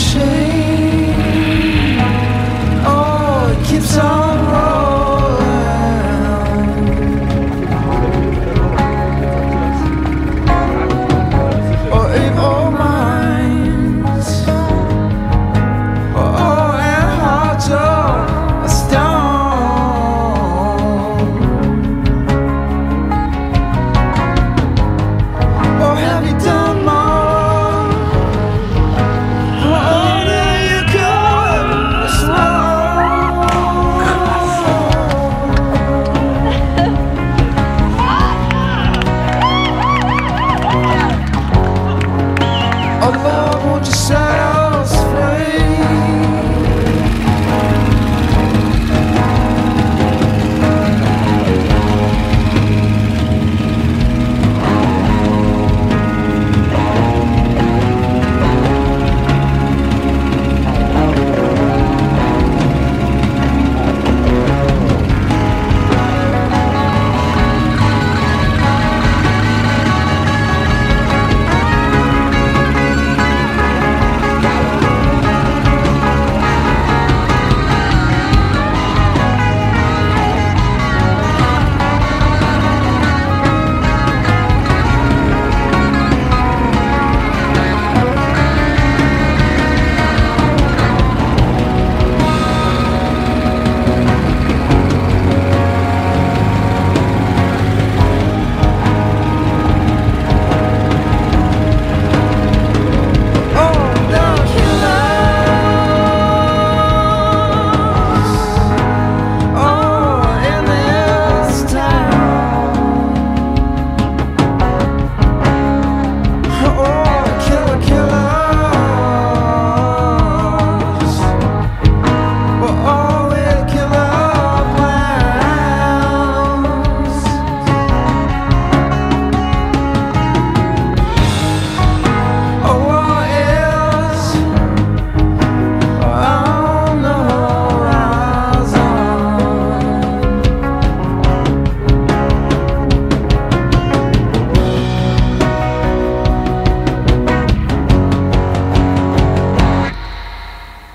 shame.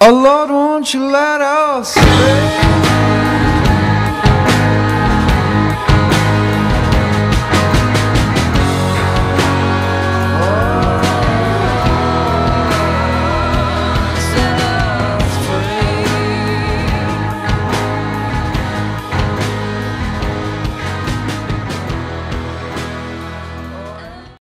Oh Lord, won't you let us stay?